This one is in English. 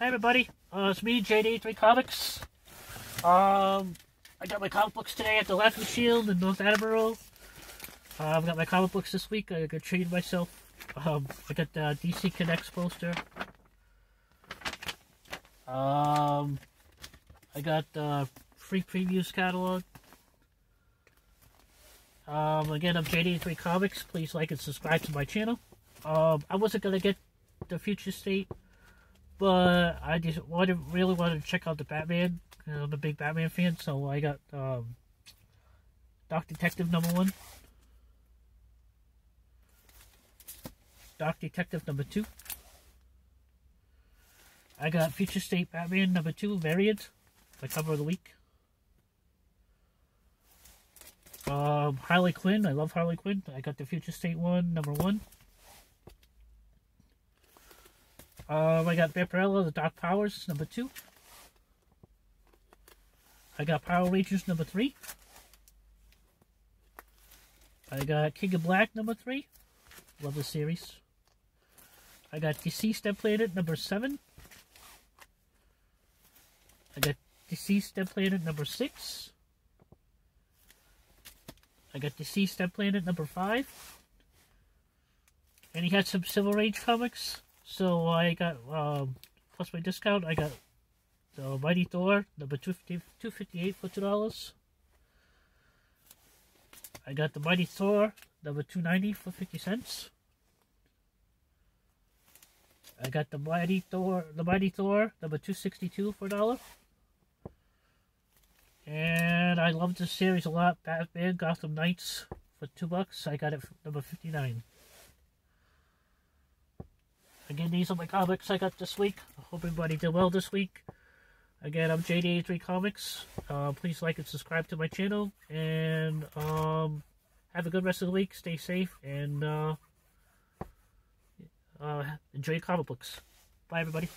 Hi everybody, uh, it's me, JDA3 Comics. Um, I got my comic books today at the Laughing Shield in North Attleboro. Uh, I've got my comic books this week. I got treated myself. Um, I got the DC Connects poster. Um, I got the free previews catalog. Um, again, I'm JDA3 Comics. Please like and subscribe to my channel. Um, I wasn't gonna get the Future State, but I just wanted, really wanted to check out the Batman. I'm a big Batman fan, so I got um, Dark Detective number one, Dark Detective number two. I got Future State Batman number two variant, the cover of the week. Um, Harley Quinn, I love Harley Quinn. I got the Future State one, number one. Um, I got Vampirella, the Dark Powers, number two. I got Power Rangers, number three. I got King in Black, number three. Love the series. I got DCeased Dead Planet, number seven. I got DCeased Dead Planet, number six. I got DCeased Dead Planet, number five. And he had some Silver Age comics. So I got, um, plus my discount, I got the Mighty Thor, number 258 for $2. I got the Mighty Thor, number 290 for 50 cents. I got the Mighty Thor, the Mighty Thor, number 262 for a dollar. And I love this series a lot. Batman Gotham Knights for two bucks. I got it number 59. Again, these are my comics I got this week. I hope everybody did well this week. Again, I'm JDA3 Comics. Uh, please like and subscribe to my channel. And um, have a good rest of the week. Stay safe. And uh, uh, enjoy your comic books. Bye, everybody.